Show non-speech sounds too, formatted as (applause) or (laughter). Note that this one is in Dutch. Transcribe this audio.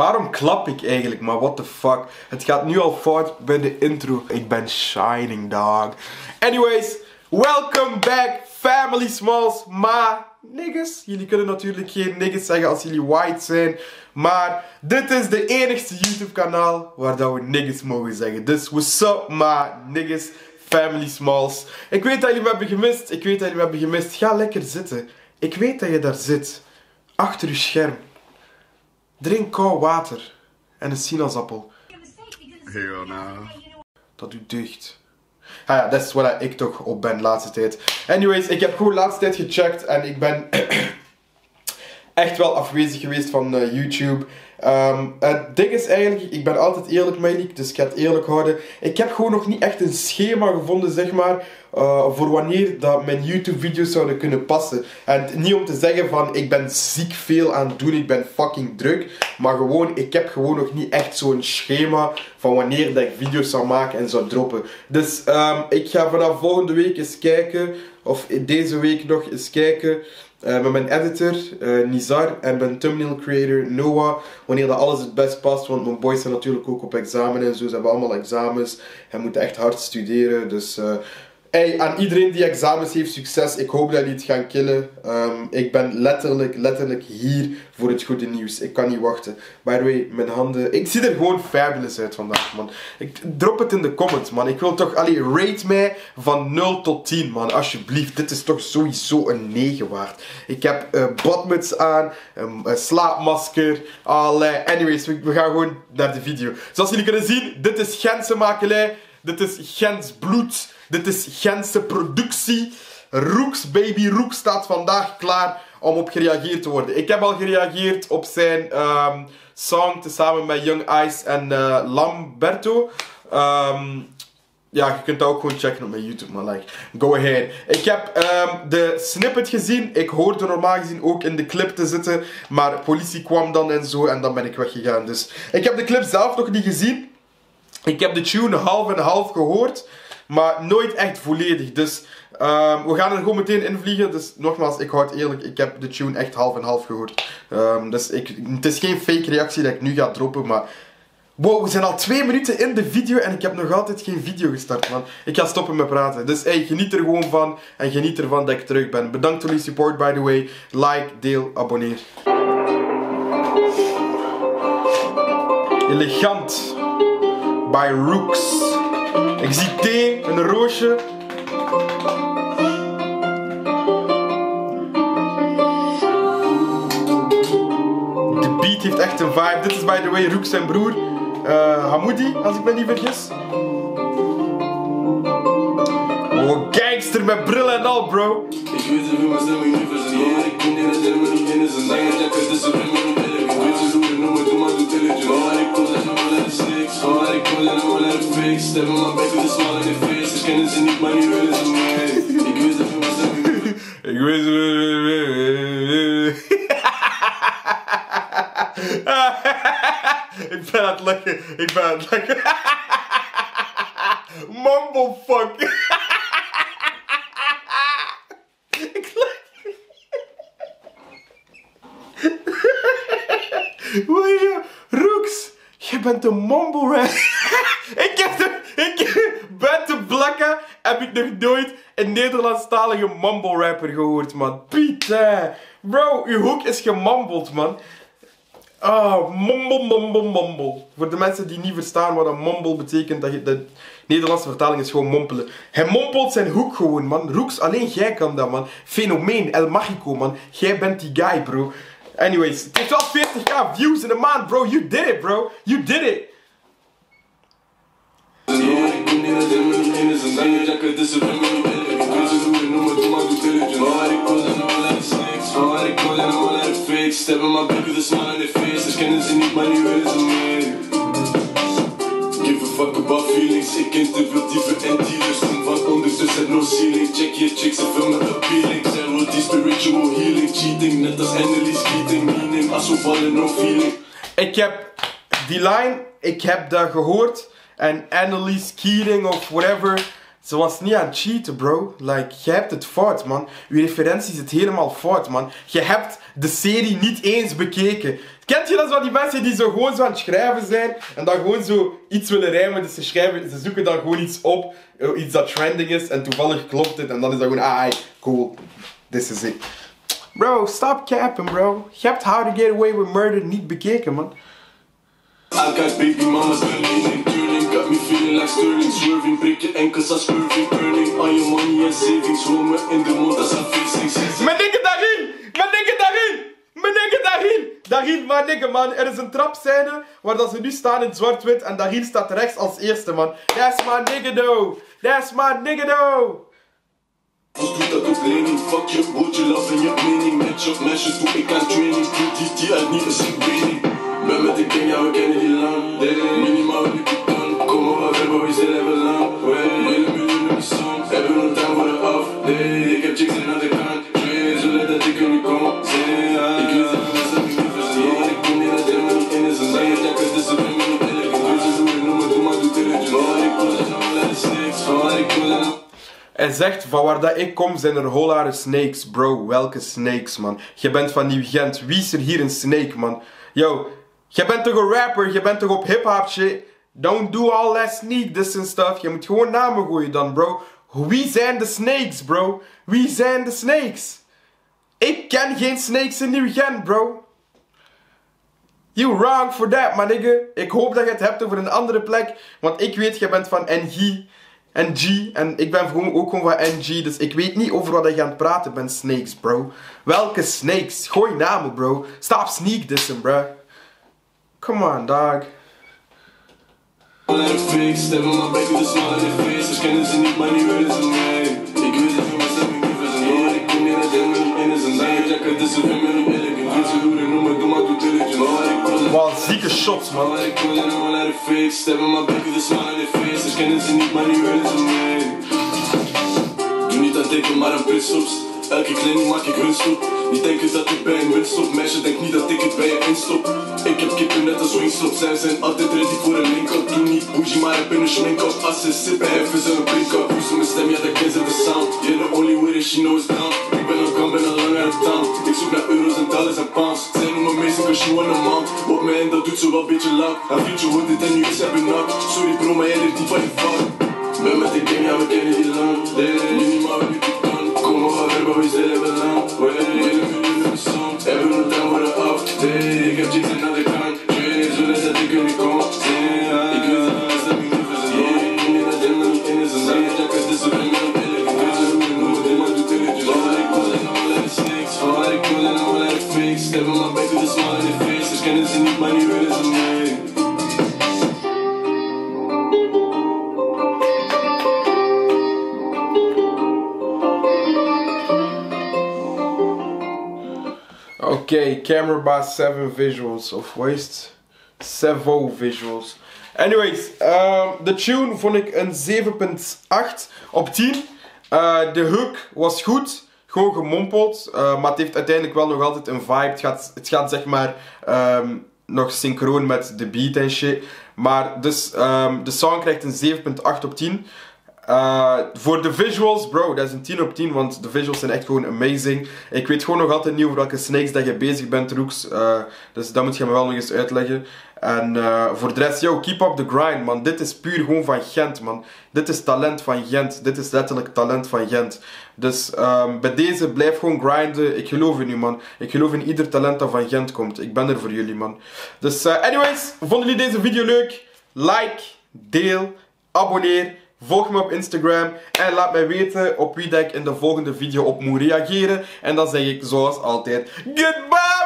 Waarom klap ik eigenlijk? Maar what the fuck. Het gaat nu al fout bij de intro. Ik ben shining dog. Anyways, welcome back family smalls. Maar niggas, jullie kunnen natuurlijk geen niggas zeggen als jullie white zijn. Maar dit is de enigste YouTube kanaal waar dat we niggas mogen zeggen. Dus what's up ma niggas, family smalls. Ik weet dat jullie me hebben gemist. Ik weet dat jullie me hebben gemist. Ga lekker zitten. Ik weet dat je daar zit. Achter je scherm. Drink koud water. En een sinaasappel. Hell no. Dat doet deugd. Ah ja, dat is wat ik toch op ben de laatste tijd. Anyways, ik heb gewoon de laatste tijd gecheckt en ik ben (coughs) echt wel afwezig geweest van eh, YouTube. Ehm, het ding is eigenlijk, ik ben altijd eerlijk jullie, dus ik ga het eerlijk houden. Ik heb gewoon nog niet echt een schema gevonden, zeg maar, eh, voor wanneer dat mijn YouTube-video's zouden kunnen passen. En niet om te zeggen van, ik ben ziek veel aan het doen, ik ben fucking druk. Maar gewoon, ik heb gewoon nog niet echt zo'n schema van wanneer dat ik video's zou maken en zou droppen. Dus ehm, ik ga vanaf volgende week eens kijken, of deze week nog eens kijken uh, met mijn editor uh, Nizar en mijn thumbnail creator Noah. Wanneer dat alles het best past, want mijn boys zijn natuurlijk ook op examen en zo. Ze hebben allemaal examens en moeten echt hard studeren. Dus uh, Hey, aan iedereen die examens heeft, succes. Ik hoop dat jullie het gaan killen. Um, ik ben letterlijk, letterlijk hier voor het goede nieuws. Ik kan niet wachten. By the way, mijn handen... Ik zie er gewoon fabulous uit vandaag, man. Ik drop het in de comments, man. Ik wil toch... Allee, rate mij van 0 tot 10, man. Alsjeblieft. Dit is toch sowieso een 9 waard. Ik heb uh, badmuts aan, een, slaapmasker, allee. Anyways, we, we, gaan gewoon naar de video. Zoals jullie kunnen zien, dit is Gentse makelij. Dit is Gens bloed. Dit is Gentse productie. Roeks, baby Roeks staat vandaag klaar om op gereageerd te worden. Ik heb al gereageerd op zijn um, song tezamen met Young Ice en uh, Lamberto. Um, ja, je kunt dat ook gewoon checken op mijn YouTube, maar like, go ahead. Ik heb um, de snippet gezien. Ik hoorde normaal gezien ook in de clip te zitten. Maar politie kwam dan en zo en dan ben ik weggegaan. Dus ik heb de clip zelf nog niet gezien. Ik heb de tune half en half gehoord. Maar nooit echt volledig. Dus um, we gaan er gewoon meteen in vliegen. Dus nogmaals, ik houd eerlijk. Ik heb de tune echt half en half gehoord. Um, dus ik, het is geen fake reactie dat ik nu ga droppen. Maar wow, we zijn al twee minuten in de video. En ik heb nog altijd geen video gestart, man. Ik ga stoppen met praten. Dus hey, geniet er gewoon van. En geniet ervan dat ik terug ben. Bedankt voor jullie support, by the way. Like, deel, abonneer. Elegant. By Rooks. Ik zie thee, een roosje. De beat heeft echt een vibe. Dit is by the way Roek zijn broer. Uh, Hamoudi, als ik me niet vergis. Oh, gangster met bril en al, bro. Ik weet. Ik een fix. Stemmen maar back with a smile in (laughs) (laughs) the face. Dus kennen ze niet, maar niet willen ze mij. Ik weet het, we mijn stemming nu Ik weet het, Ik ben aan het lachen. Ik ben aan het lachen. Mumblefuck. Wil Roeks, je bent een mumble rap. Ik heb de, ik, buiten blakken heb ik nog nooit een Nederlandstalige mumble rapper gehoord, man. Piet, bro, uw hoek is gemumbled, man. Ah, mumble, mumble, mumble. Voor de mensen die niet verstaan wat een mumble betekent, dat je, de Nederlandse vertaling is gewoon mompelen. Hij mompelt zijn hoek gewoon, man. Roeks, alleen jij kan dat, man. Fenomeen, El Magico, man. Jij bent die guy, bro. Anyways, het heeft wel 40k views in een maand, bro. You did it, bro. You did it. Step in my back with a smile on their face. Dus kennen ze niet, maar nu willen ze meer. Give a fuck about feelings. Ik interpretieve en dealers. Kom van ondertussen no ceiling. Check je chicks en veel met appealing. Zij wil die spiritual healing. Cheating, net als Annelies Keating. Meaning, als we vallen, no feeling. Ik heb die line, ik heb dat gehoord. En Annelies Keating of whatever Ze was niet aan het cheaten, bro. Like, je hebt het fout, man. Uw referentie zit helemaal fout, man. Je hebt de serie niet eens bekeken. Kent je dat van die mensen die zo gewoon zo aan het schrijven zijn en dan gewoon zo iets willen rijmen? Dus ze schrijven, ze zoeken dan gewoon iets op, eh, iets dat trending is en toevallig klopt het en dan is dat gewoon, ah, cool, this is it. Bro, stop capping, bro. Je hebt How to Get Away with Murder niet bekeken, man. I got baby mama's feeling like Sterling, swerving, break je enkels als curving, turning, on your money and savings, hol me in de mond als een facing, Mijn nigga daarin! Mijn nigga daarin! Mijn nigga daarin! Daarin, mijn nigga man. Er is een trapscène waar dat ze nu staan in zwart-wit en daarin staat rechts als eerste man. That's my nigga though! That's my nigga though! Als doet dat op lening, fuck je bootje, laf en je mening, match up meisjes doe ik aan training, doe die die uit niet eens ik weet Ben met de king, ja we Hij zegt, van waar dat ik kom zijn er holare snakes. Bro, welke snakes, man? Je bent van Nieuw-Gent. Wie is er hier een snake, man? Yo, je bent toch een rapper? Je bent toch op hip-hop shit? Don't do all that sneak this and stuff. Je moet gewoon namen gooien dan, bro. Wie zijn de snakes, bro? Wie zijn de snakes? Ik ken geen snakes in Nieuw-Gent, bro. You wrong for that, my nigga. Ik hoop dat je het hebt over een andere plek. Want ik weet, je bent van NG. NG. En ik ben gewoon, ook gewoon van NG. Dus ik weet niet over wat je aan het praten bent, snakes, bro. Welke snakes? Gooi namen, bro. Stop sneak dissen, bro. Come on, dog. Let it fix, stemmen maar back with a smile on their face. Dus kennen ze niet, maar nu willen ze mij. Ik weet dat we mijn stemming niet verzinnen. Ik kom niet naar them, niet in is een lijn. Jacket, dus ze vinden me niet eerlijk. Ik weet ze doen het, noem me, doe maar, doe diligent. Maar ik wil het, Wow, zieke shots, man. maar ik wil het, nou let it fix. Stemmen maar back with a smile on their face. Dus kennen ze niet, maar nu willen ze mij. Doe niet aan denken, maar aan pitstops. Elke kleding maak ik rust op. Niet denken dat ik bij een winststop. Meisje, denk niet dat ik het bij je instop. Ik heb kippen net als wingstop. Zij zijn altijd ready voor een link-up. Doe niet bougie, maar ik ben een schmink-up. Als ze sippen, heffen ze een prink-up. Hoe ze mijn stem, ja, dat ken ze de sound. Yeah, the only way that she knows down. Ben ben town. Ik zoek naar euro's en dollars en pounds. Zij noemen me meester, cause she want a mount. Op mij en dat doet ze wel beetje lang. Haar vriendje hoort dit en nu is hij benauwd. Sorry bro, maar jij ligt niet van je fout. Ben met de game, ja, we kennen die lang. Nee, niet maar we niet kan. Kom maar, we hebben we zijn. Oké, camera by 7 visuals. Of het? Sevo visuals. Anyways, ehm, de tune vond ik een 7.8 op 10. Eh, de hook was goed. Gewoon gemompeld. eh, maar het heeft uiteindelijk wel nog altijd een vibe. Het gaat, het gaat zeg maar ehm, nog synchroon met de beat en shit. Maar dus ehm, de song krijgt een 7.8 op 10. Eh, voor de visuals, bro, dat is een 10 op 10, want de visuals zijn echt gewoon amazing. Ik weet gewoon nog altijd niet over welke snakes dat je bezig bent, Roeks. Eh, dus dat moet je me wel nog eens uitleggen. En eh, voor de rest, yo, keep up the grind, man. Dit is puur gewoon van Gent, man. Dit is talent van Gent. Dit is letterlijk talent van Gent. Dus ehm, bij deze, blijf gewoon grinden. Ik geloof in u, man. Ik geloof in ieder talent dat van Gent komt. Ik ben er voor jullie, man. Dus, anyways, vonden jullie deze video leuk? Like, deel, abonneer. Volg me op Instagram en laat mij weten op wie ik in de volgende video op moet reageren. En dan zeg ik zoals altijd, goodbye!